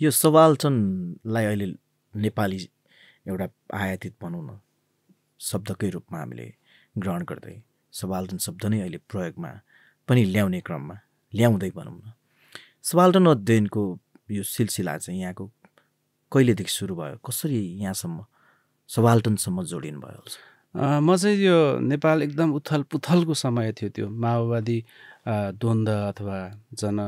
यो सबाल्टनलाई अहिले नेपाली एउटा आयातित भनौँ न शब्दकै रूपमा हामीले ग्रहण गर्दै सबाल्टन शब्द नै अहिले प्रयोगमा पनि ल्याउने क्रममा ल्याउँदै भनौँ न। सबाल्टन अध्ययनको यो सिलसिला चाहिँ यहाँको कहिलेदेखि सुरु भयो कसरी यहाँसम्म सबाल्टनसम्म जोडिनु भयो म चाहिँ यो नेपाल एकदम उथल पुथलको समय थियो त्यो माओवादी द्वन्द्व अथवा जन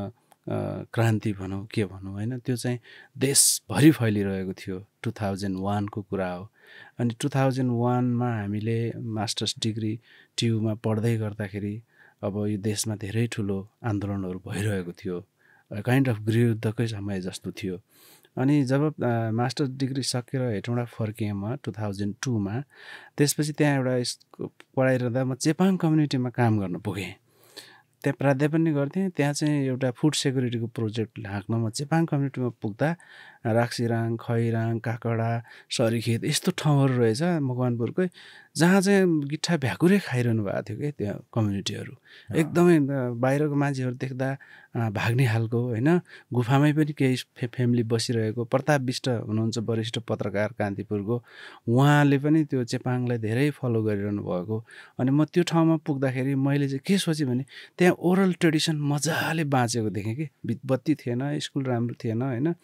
क्रान्ति भनौँ के भनौँ होइन? त्यो चाहिँ देशभरि फैलिरहेको थियो टु थाउजन्ड वानको कुरा हो। अनि टु थाउजन्ड वानमा हामीले मास्टर्स डिग्री ट्युमा पढ्दै गर्दाखेरि अब यो देशमा धेरै ठुलो आन्दोलनहरू भइरहेको थियो। काइन्ड अफ गृहयुद्धकै समय जस्तो थियो। अनि जब मास्टर्स डिग्री सकेर हेटौँडा फर्किएँ म टु थाउजन्ड टूमा त्यसपछि त्यहाँ एउटा पढाइरहँदा म चेपाङ कम्युनिटीमा काम गर्न पुगेँ। त्यहाँ प्राध्यापन पनि गर्थेँ त्यहाँ चाहिँ एउटा फुड सेक्युरिटीको प्रोजेक्ट हाँक्न म चेपाङ कम्युनिटीमा पुग्दा राक्सिराङ खैराङ काकडा सरीखेत यस्तो ठाउँहरू रहेछ मकवानपुरकै। जहाँ चाहिँ गिट्ठा भ्याकुरै खाइरहनु भएको थियो कि त्यहाँ कम्युनिटीहरू। एकदमै बाहिरको मान्छेहरू देख्दा भाग्ने खालको होइन? गुफामै पनि केही फे फ्यामिली बसिरहेको प्रताप विष्ट हुनुहुन्छ वरिष्ठ पत्रकार कान्तिपुरको। उहाँले पनि त्यो चेपाङलाई धेरै फलो गरिरहनु भएको। अनि म त्यो ठाउँमा पुग्दाखेरि मैले चाहिँ के सोचेँ भने त्यहाँ ओरल ट्रेडिसन मजाले बाँचेको देखेँ कि? बत्ती थिएन स्कुल राम्रो थिएन होइन?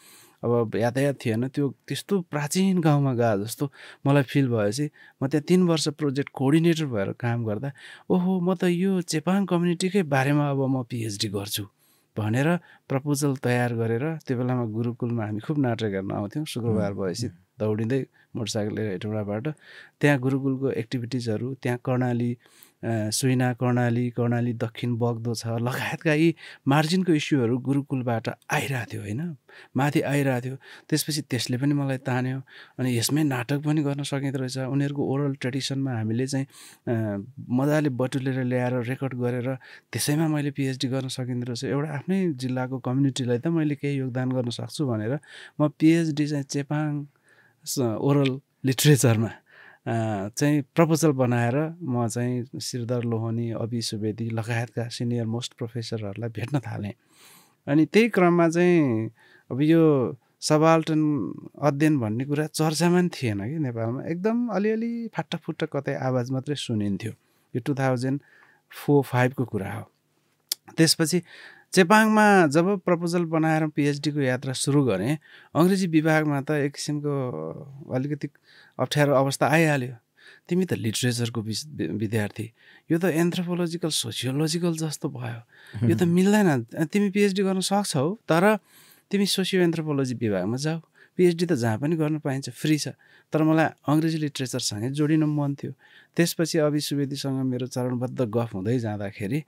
अब यातायात थिएन त्यो त्यस्तो प्राचीन गाउँमा गए जस्तो मलाई फिल भएपछि म त्यहाँ तिन वर्ष प्रोजेक्ट कोअर्डिनेटर भएर काम गर्दा ओहो म त यो चेपाङ कम्युनिटीकै बारेमा अब म पिएचडी गर्छु भनेर प्रपोजल तयार गरेर त्यो बेलामा गुरुकुलमा हामी खुब नाटक गर्न आउँथ्यौँ। शुक्रबार भएपछि दौडिँदै मोटरसाइकल हेटौँडाबाट त्यहाँ गुरुकुलको एक्टिभिटिजहरू त्यहाँ कर्णाली सुइना कर्णाली कर्णाली दक्षिण बग्दो छ लगायतका यी मार्जिनको इस्युहरू गुरुकुलबाट आइरहेको थियो होइन? माथि आइरहेको थियो त्यसपछि त्यसले पनि मलाई तान्यो अनि यसमै नाटक पनि गर्न सकिँदो रहेछ। उनीहरूको ओरल ट्रेडिसनमा हामीले चाहिँ मजाले बटुलेर ल्याएर रेकर्ड गरेर त्यसैमा मैले पिएचडी गर्न सकिँदो रहेछ। एउटा आफ्नै जिल्लाको कम्युनिटीलाई त मैले केही योगदान गर्न सक्छु भनेर म पिएचडी चाहिँ चेपाङ ओरल लिट्रेचरमा चाहिँ प्रपोजल बनाएर म चाहिँ श्रीधर लोहनी अभि सुवेदी लगायतका सिनियर मोस्ट प्रोफेसरहरूलाई भेट्न थालेँ। अनि त्यही क्रममा चाहिँ अब यो सबाल्टन अध्ययन भन्ने कुरा चर्चामा पनि थिएन कि नेपालमा। एकदम अलिअलि फाटाफुट्टा कतै आवाज मात्रै सुनिन्थ्यो। यो टु थाउजन्ड फोर फाइभको कुरा हो। त्यसपछि चेपाङमा जब प्रपोजल बनाएर पिएचडीको यात्रा सुरु गरेँ अङ्ग्रेजी विभागमा त एक किसिमको अलिकति अप्ठ्यारो अवस्था आइहाल्यो। तिमी त लिट्रेचरको विद्यार्थी। यो त एन्थ्रोपोलोजिकल सोसियोलोजिकल जस्तो भयो। यो त मिल्दैन। तिमी पिएचडी गर्न सक्छौ तर तिमी सोसियो एन्थ्रोपोलोजी विभागमा जाऊ। पिएचडी त जहाँ पनि गर्न पाइन्छ फ्री छ। तर मलाई अङ्ग्रेजी लिट्रेचरसँगै जोडिन मन थियो। त्यसपछि अभि सुवेदीसँग मेरो चरणबद्ध गफ हुँदै जाँदाखेरि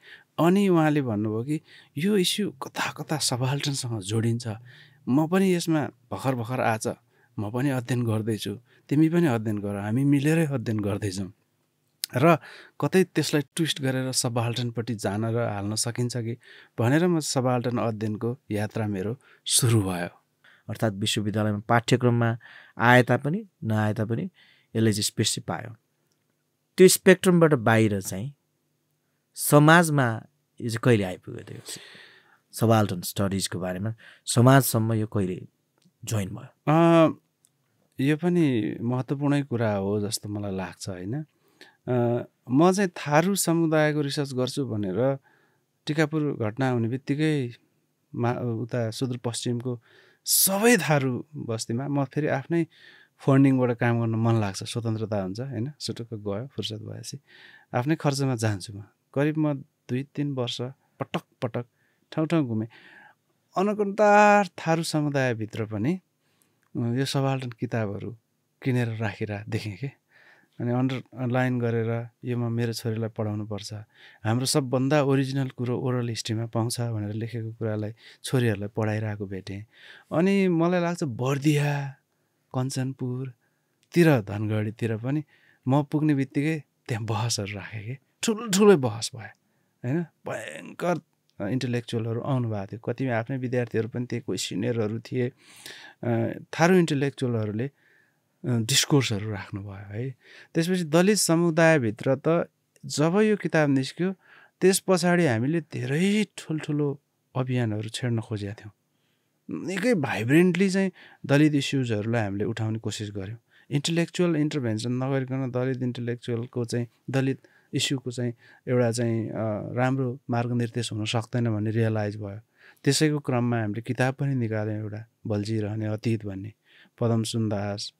अनि उहाँले भन्नुभयो कि यो इस्यु कता कता सबाल्टनसँग जोडिन्छ। म पनि यसमा भर्खर भर्खर आज म पनि अध्ययन गर्दैछु। तिमी पनि अध्ययन गर। हामी मिलेरै अध्ययन गर्दैछौँ। र कतै त्यसलाई ट्विस्ट गरेर सबाल्टनपट्टि जान र हाल्न सकिन्छ कि भनेर म सबाल्टन अध्ययनको यात्रा मेरो सुरु भयो। अर्थात् विश्वविद्यालयमा पाठ्यक्रममा आए तापनि नआए तापनि यसले चाहिँ स्पेसिफ पायो। त्यो स्पेक्ट्रमबाट बाहिर चाहिँ समाजमा यो चाहिँ कहिले आइपुग्यो त्यो सबाल्टन स्टडिजको बारेमा समाजसम्म यो कहिले जोइन भयो? यो पनि महत्त्वपूर्णै कुरा हो जस्तो मलाई लाग्छ होइन? म चाहिँ थारू समुदायको रिसर्च गर्छु भनेर टिकापुर घटना हुने बित्तिकै मा उता सुदूरपश्चिमको सबै थारू बस्तीमा म फेरि आफ्नै फन्डिङबाट काम गर्न मन लाग्छ स्वतन्त्रता हुन्छ होइन? सुटुक्क गयो फुर्सद भएपछि। आफ्नै खर्चमा जान्छु म। करिब म दुई तिन वर्ष पटक पटक ठाउँ ठाउँ घुमेँ। अनकन्तार थारू समुदायभित्र पनि यो सबाल्टन किताबहरू किनेर राखेर देखेँ कि। अनि अन्डरलाइन गरेर यो म मेरो छोरीलाई पढाउनु पर्छ। हाम्रो सबभन्दा ओरिजिनल कुरो ओरल हिस्ट्रीमा पाउँछ भनेर लेखेको कुरालाई छोरीहरूलाई पढाइरहेको भेटेँ। अनि मलाई लाग्छ बर्दिया कञ्चनपुरतिर धनगढीतिर पनि म पुग्ने बित्तिकै त्यहाँ बहसहरू राखेँ कि। ठुल्ठुलै बहस भयो होइन? भयङ्कर इन्टेलेक्चुअलहरू आउनुभएको थियो। कति आफ्नै विद्यार्थीहरू पनि थिए कोही सिनियरहरू थिए। थारू इन्टेलेक्चुअलहरूले डिस्कोर्सहरू राख्नुभयो है। त्यसपछि दलित समुदायभित्र त जब यो किताब निस्क्यो त्यस पछाडि हामीले धेरै ठुल्ठुलो अभियानहरू छेड्न खोजेका थियौँ। निकै भाइब्रेन्टली चाहिँ दलित इस्युजहरूलाई हामीले उठाउने कोसिस गऱ्यौँ। इन्टेलेक्चुअल इन्टरभेन्सन नगरिकन दलित इन्टेलेक्चुअलको चाहिँ दलित इस्युको चाहिँ एउटा चाहिँ राम्रो मार्गनिर्देश हुन सक्दैन भन्ने रियलाइज भयो। त्यसैको क्रममा हामीले किताब पनि निकाल्यौँ एउटा बल्झिरहने अतीत भन्ने पदम सुन्दास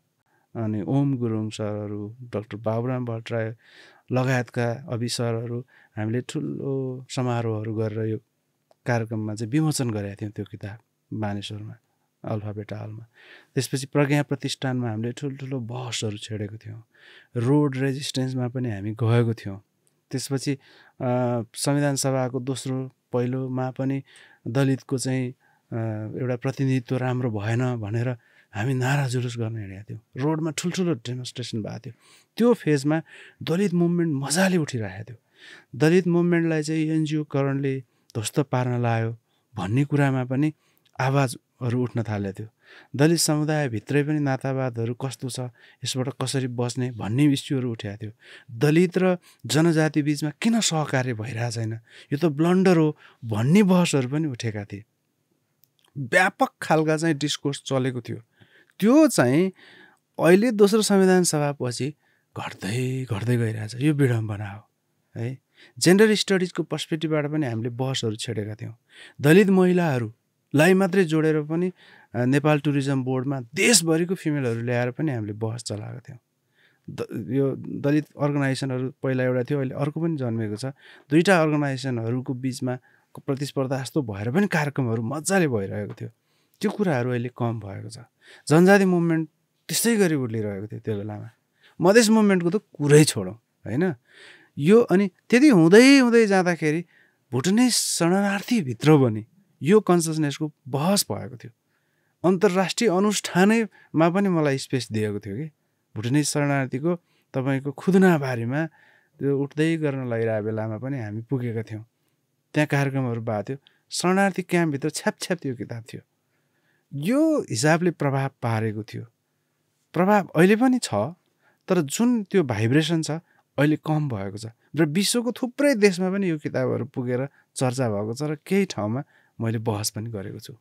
अनि ओम गुरुङ सरहरू डक्टर बाबुराम भट्टराई लगायतका अविसरहरू हामीले ठुलो समारोहहरू गरेर यो कार्यक्रममा चाहिँ विमोचन गरेका थियौँ त्यो किताब बानेश्वरमा अल्फाबेटा हलमा त्यसपछि प्रज्ञा प्रतिष्ठानमा हामीले ठुल्ठुलो बसहरू छेडेको थियौँ। रोड रेजिस्टेन्समा पनि हामी गएको थियौँ। त्यसपछि संविधान सभाको दोस्रो पहिलोमा पनि दलितको चाहिँ एउटा प्रतिनिधित्व राम्रो भएन भनेर हामी नारा जुलुस गर्न हिँडेका थियौँ। रोडमा ठुल्ठुलो डेमोन्स्ट्रेसन भएको थियो। त्यो फेजमा दलित मुभमेन्ट मजाले उठिरहेको थियो। दलित मुभमेन्टलाई चाहिँ एनजिओकरणले ध्वस्त पार्न लायो भन्ने कुरामा पनि आवाजहरू उठ्न थालेको थियो। दलित समुदायभित्रै पनि नातावादहरू कस्तो छ यसबाट कसरी बस्ने भन्ने इस्युहरू उठेको थियो। दलित र जनजाति बिचमा किन सहकार्य भइरहेको छैन? यो त ब्लन्डर हो भन्ने बहसहरू पनि उठेका थिए। व्यापक खालका चाहिँ डिस्कोर्स चलेको थियो। त्यो चाहिँ अहिले दोस्रो संविधान सभापछि घट्दै घट्दै गइरहेछ। यो विडम्बना हो है? जेन्डर स्टडिजको पर्सपेक्टिभबाट पनि हामीले बहसहरू छेडेका थियौँ। दलित महिलाहरूलाई मात्रै जोडेर पनि नेपाल टुरिज्म बोर्डमा देशभरिको फिमेलहरू ल्याएर पनि हामीले बहस चलाएको थियौँ। द यो दलित अर्गनाइजेसनहरू पहिला एउटा थियो अहिले अर्को पनि जन्मेको छ। दुईवटा अर्गनाइजेसनहरूको बिचमा प्रतिस्पर्धा जस्तो भएर पनि कार्यक्रमहरू मजाले भइरहेको थियो। त्यो कुराहरू अहिले कम भएको छ। जनजाति मुभमेन्ट त्यस्तै गरी उर्लिरहेको थियो त्यो बेलामा। मधेस मुभमेन्टको त कुरै छोडौँ होइन? यो अनि त्यति हुँदै हुँदै जाँदाखेरि भुटनेस शरणार्थीभित्र पनि यो कन्सियसनेसको बहस भएको थियो। अन्तर्राष्ट्रिय अनुष्ठानैमा पनि मलाई स्पेस दिएको थियो कि। भुटनेस शरणार्थीको तपाईँको खुदनाबारीमा त्यो उठ्दै गर्न लगिरहेको बेलामा पनि हामी पुगेका थियौँ। त्यहाँ कार्यक्रमहरू भएको थियो। शरणार्थी क्याम्पभित्र छ्याप छ्याप त्यो किताब थियो। यो हिसाबले प्रभाव पारेको थियो। प्रभाव अहिले पनि छ तर जुन त्यो भाइब्रेसन छ अहिले कम भएको छ र विश्वको थुप्रै देशमा पनि यो किताबहरू पुगेर चर्चा भएको छ र केही ठाउँमा मैले बहस पनि गरेको छु।